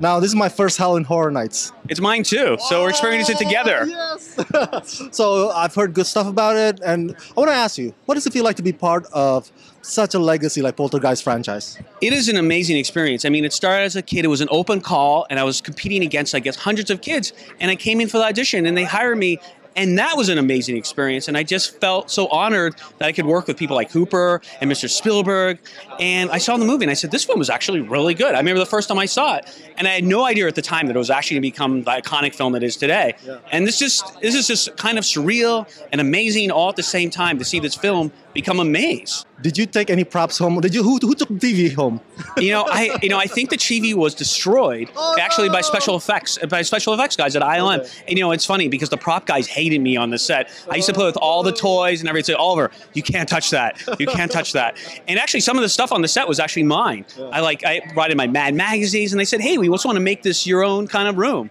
Now, this is my first Halloween Horror Nights. It's mine too. So we're experiencing it oh, together. Yes. so I've heard good stuff about it, and I want to ask you, what does it feel like to be part of such a legacy like Poltergeist franchise? It is an amazing experience. I mean, it started as a kid. It was an open call, and I was competing against, I guess, hundreds of kids. And I came in for the audition, and they hired me. And that was an amazing experience. And I just felt so honored that I could work with people like Hooper and Mr. Spielberg. And I saw the movie and I said, this film was actually really good. I remember the first time I saw it. And I had no idea at the time that it was actually going to become the iconic film it is today. Yeah. And this just this is just kind of surreal and amazing all at the same time to see this film become a maze. Did you take any props home? Did you who, who took TV home? you know, I you know I think the TV was destroyed oh, actually no. by special effects by special effects guys at ILM. Okay. And you know, it's funny because the prop guys hated me on the set. I used to play with all the toys and everything. Say, Oliver, you can't touch that. You can't touch that. And actually, some of the stuff on the set was actually mine. Yeah. I like I brought in my Mad magazines, and they said, "Hey, we just want to make this your own kind of room."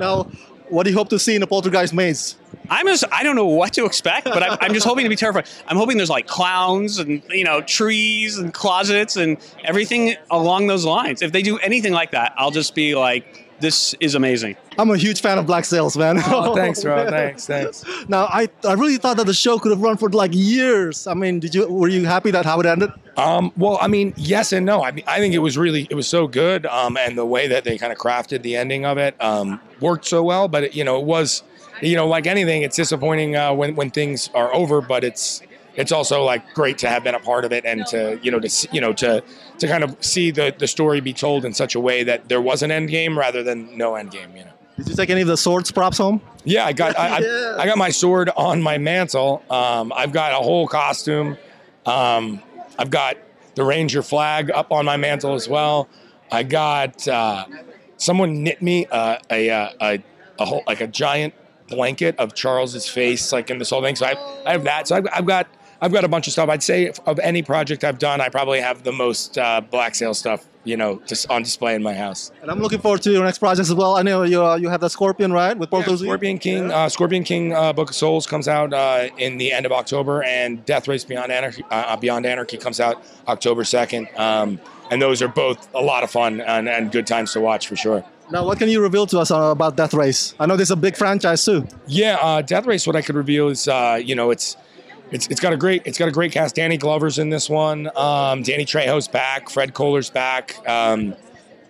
Now, what do you hope to see in the Poltergeist maze? I'm just I don't know what to expect, but I'm, I'm, just hoping to be terrified. I'm hoping there's like clowns and you know trees and closets and everything along those lines. If they do anything like that, I'll just be like, this is amazing. I'm a huge fan of Black Sails, man. Oh, thanks, bro. thanks, thanks. Now, I, I really thought that the show could have run for like years. I mean, did you were you happy that how it ended? Um, well, I mean, yes and no. I mean, I think it was really it was so good, um, and the way that they kind of crafted the ending of it um, worked so well. But it, you know, it was, you know, like anything, it's disappointing uh, when when things are over. But it's it's also like great to have been a part of it and to you know to you know to to kind of see the the story be told in such a way that there was an end game rather than no end game. You know. Did you take any of the swords props home? Yeah, I got I, yeah. I, I, got my sword on my mantle. Um, I've got a whole costume. Um, I've got the Ranger flag up on my mantle as well. I got uh, someone knit me uh, a, a, a, a whole like a giant blanket of Charles's face, like in this whole thing. So I, I have that. So I've, I've got I've got a bunch of stuff. I'd say of any project I've done, I probably have the most uh, Black Sail stuff, you know, just on display in my house. And I'm looking forward to your next projects as well. I know you uh, you have the Scorpion, right, with both yeah, Scorpion King. Yeah. Uh, Scorpion King uh, Book of Souls comes out uh, in the end of October, and Death Race Beyond Anarchy, uh, Beyond Anarchy comes out October second. Um, and those are both a lot of fun and, and good times to watch for sure. Now, what can you reveal to us about Death Race? I know there's a big franchise too. Yeah, uh, Death Race. What I could reveal is, uh, you know, it's it's, it's got a great it's got a great cast. Danny Glover's in this one. Um, Danny Trejo's back. Fred Koehler's back. Um,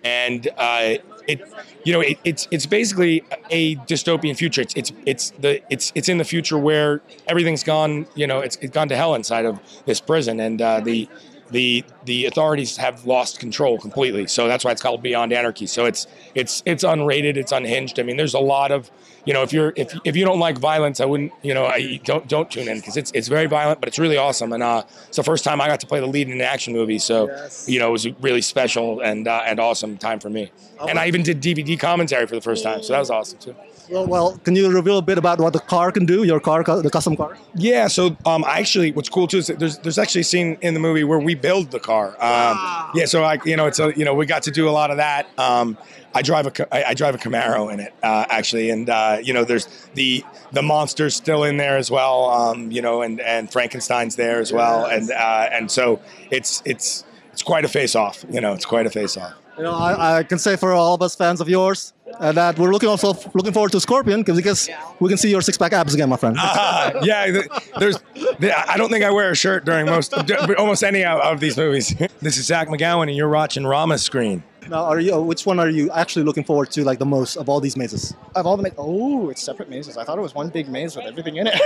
and uh, it you know it, it's it's basically a dystopian future. It's it's it's the it's it's in the future where everything's gone. You know, it's, it's gone to hell inside of this prison, and uh, the the the authorities have lost control completely. So that's why it's called Beyond Anarchy. So it's it's it's unrated, it's unhinged. I mean, there's a lot of you know if you're if if you don't like violence, I wouldn't you know I don't don't tune in because it's it's very violent, but it's really awesome. And uh, it's the first time I got to play the lead in an action movie, so yes. you know it was a really special and uh, and awesome time for me. And I even did DVD commentary for the first time, so that was awesome too. Well, well, can you reveal a bit about what the car can do? Your car, the custom car. Yeah. So, um, actually, what's cool too is there's there's actually a scene in the movie where we build the car. Um, wow. Yeah. So, I, you know, it's a you know we got to do a lot of that. Um, I drive a I, I drive a Camaro in it uh, actually, and uh, you know, there's the the monsters still in there as well. Um, you know, and and Frankenstein's there as well, yes. and uh, and so it's it's it's quite a face off. You know, it's quite a face off. You know, I, I can say for all of us fans of yours, uh, that we're looking also looking forward to Scorpion because we can see your six pack abs again, my friend. Uh, yeah, there's. I don't think I wear a shirt during most almost any of these movies. this is Zach McGowan, and you're watching Rama Screen. Now, are you? Which one are you actually looking forward to like the most of all these mazes? Of all the mazes, oh, it's separate mazes. I thought it was one big maze with everything in it.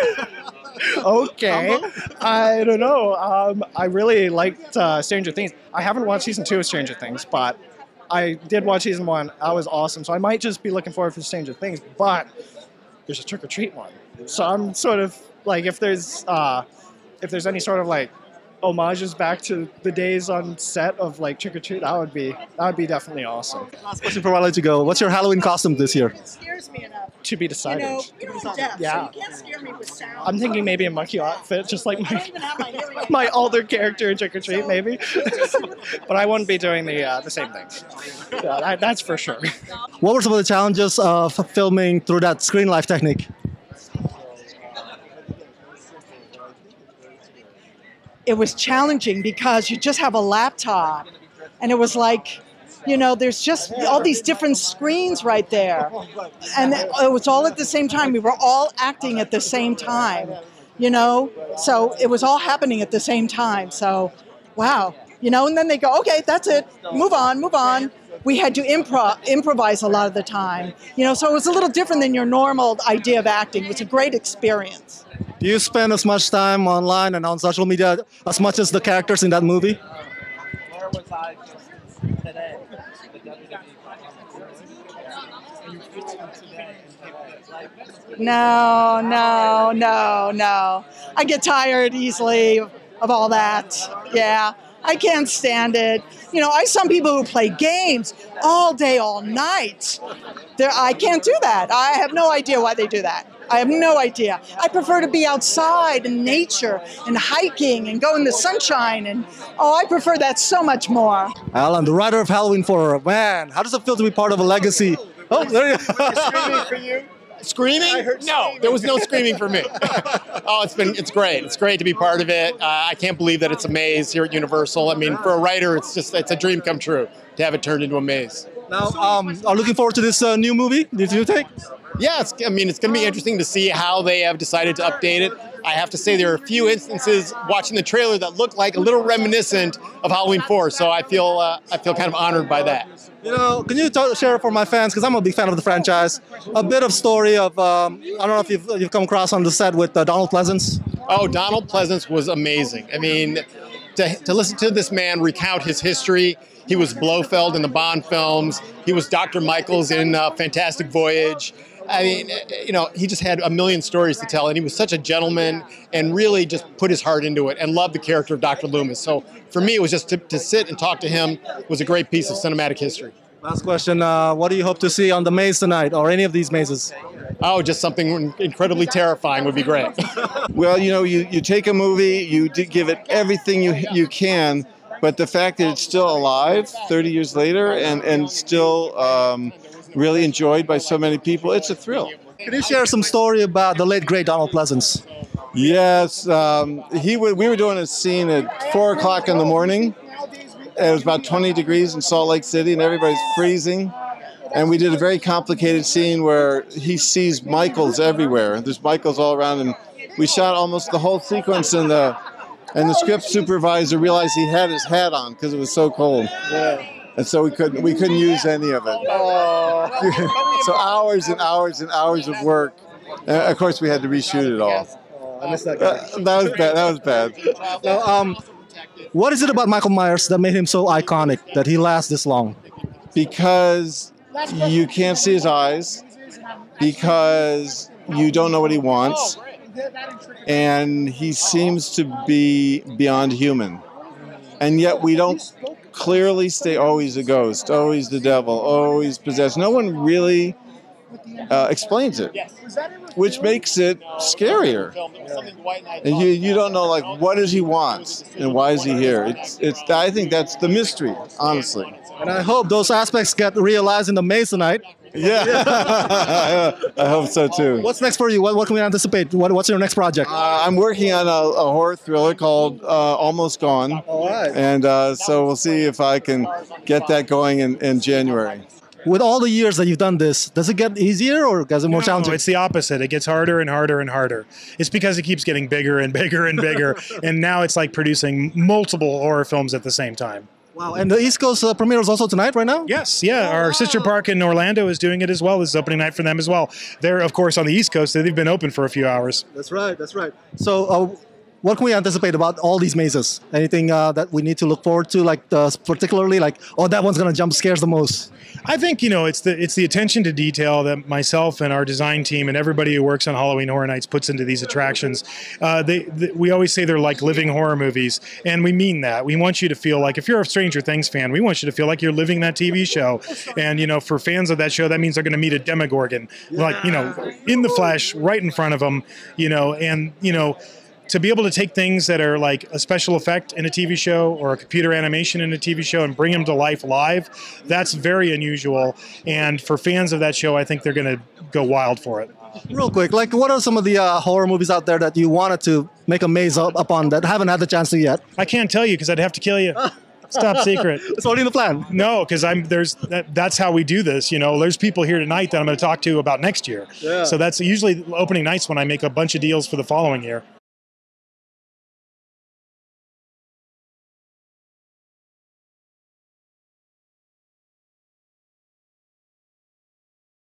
okay, I don't know. Um, I really liked uh, Stranger Things. I haven't watched season two of Stranger Things, but I did watch season one. That was awesome. So I might just be looking forward for Stranger Things, but there's a trick or treat one. So I'm sort of like, if there's uh, if there's any sort of like homages back to the days on set of like Trick 'r Treat, that would be that would be definitely awesome. Last question before I let you go. What's your Halloween costume this year? It scares me enough. To be decided. You know, you're deaf, yeah. So you can't scare me with sound. I'm thinking maybe a monkey outfit, just like my my, my older character in Trick 'r Treat, so, maybe. but I wouldn't be doing the uh, the same things. Yeah, that, that's for sure. What were some of the challenges of filming through that screen life technique? It was challenging because you just have a laptop and it was like You know, there's just all these different screens right there. And it was all at the same time. We were all acting at the same time, you know? So it was all happening at the same time. So, wow. You know, and then they go, okay, that's it. Move on, move on. We had to improv, improvise a lot of the time. You know, so it was a little different than your normal idea of acting. It was a great experience. You spend as much time online and on social media as much as the characters in that movie? No, no, no, no. I get tired easily of all that. Yeah, I can't stand it. You know, I some people who play games all day, all night. There, I can't do that. I have no idea why they do that. I have no idea. I prefer to be outside in nature and hiking and go in the sunshine and oh, I prefer that so much more. Alan, the writer of Halloween 4 man, how does it feel to be part of a legacy? Oh, there you go. Screaming for you? Screaming? no, there was no screaming for me. oh, it's been it's great. It's great to be part of it. Uh, I can't believe that it's a maze here at Universal. I mean, for a writer, it's just it's a dream come true to have it turned into a maze. Now, um, I'm looking forward to this uh, new movie. Did you take? Yeah, I mean, it's going to be interesting to see how they have decided to update it. I have to say there are a few instances watching the trailer that look like a little reminiscent of Halloween 4, so I feel uh, I feel kind of honored by that. You know, can you talk, share for my fans, because I'm a big fan of the franchise, a bit of story of, um, I don't know if you've, you've come across on the set with uh, Donald Pleasence? Oh, Donald Pleasence was amazing. I mean, to, to listen to this man recount his history, he was Blofeld in the Bond films, he was Dr. Michaels in uh, Fantastic Voyage. I mean, you know, he just had a million stories to tell, and he was such a gentleman and really just put his heart into it and loved the character of Dr. Loomis. So for me, it was just to, to sit and talk to him was a great piece of cinematic history. Last question, uh, what do you hope to see on the maze tonight, or any of these mazes? Oh, just something incredibly terrifying would be great. well, you know, you, you take a movie, you give it everything you, you can, but the fact that it's still alive 30 years later and, and still um, really enjoyed by so many people, it's a thrill. Can you share some story about the late great Donald Pleasence? Yes, um, he would, we were doing a scene at four o'clock in the morning. It was about 20 degrees in Salt Lake City, and everybody's freezing. And we did a very complicated scene where he sees Michaels everywhere. There's Michaels all around, and we shot almost the whole sequence. in the and the script supervisor realized he had his hat on because it was so cold. Yeah and so we couldn't we couldn't use any of it. so hours and hours and hours of work. And of course, we had to reshoot it all. I missed that. Uh, that was bad. That was bad. Now, um, what is it about Michael Myers that made him so iconic that he lasts this long? Because you can't see his eyes. Because you don't know what he wants, and he seems to be beyond human. And yet we don't clearly stay always a ghost, always the devil, always possessed. No one really uh, explains it, which makes it scarier. And you, you don't know like what does he want and why is he here? It's it's I think that's the mystery, honestly. And I hope those aspects get realized in the tonight. Yeah, I hope so too. What's next for you? What, what can we anticipate? What, what's your next project? Uh, I'm working on a, a horror thriller called uh, Almost Gone. All right. And uh, so we'll see if I can get that going in, in January. With all the years that you've done this, does it get easier or does it more no, challenging? It's the opposite. It gets harder and harder and harder. It's because it keeps getting bigger and bigger and bigger. and now it's like producing multiple horror films at the same time. Wow, and the East Coast uh, premiere is also tonight, right now? Yes, yeah. Our sister park in Orlando is doing it as well. This is opening night for them as well. They're, of course, on the East Coast. They've been open for a few hours. That's right, that's right. So, uh, what can we anticipate about all these mazes? Anything uh, that we need to look forward to, like particularly, like oh, that one's gonna jump scares the most? I think you know it's the it's the attention to detail that myself and our design team and everybody who works on Halloween Horror Nights puts into these attractions. Uh, they, they, we always say they're like living horror movies, and we mean that. We want you to feel like if you're a Stranger Things fan, we want you to feel like you're living that TV show. And you know, for fans of that show, that means they're going to meet a Demogorgon, like you know, in the flesh, right in front of them. You know, and you know to be able to take things that are like a special effect in a TV show or a computer animation in a TV show and bring them to life live, that's very unusual. And for fans of that show, I think they're going to go wild for it. Real quick, like what are some of the uh, horror movies out there that you wanted to make a maze up upon that haven't had the chance to yet? I can't tell you because I'd have to kill you. It's top secret. It's already in the plan. No, because I'm there's that, that's how we do this. You know, there's people here tonight that I'm going to talk to about next year. Yeah. So that's usually opening nights when I make a bunch of deals for the following year.